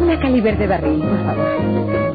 Una Cali de barril, por favor.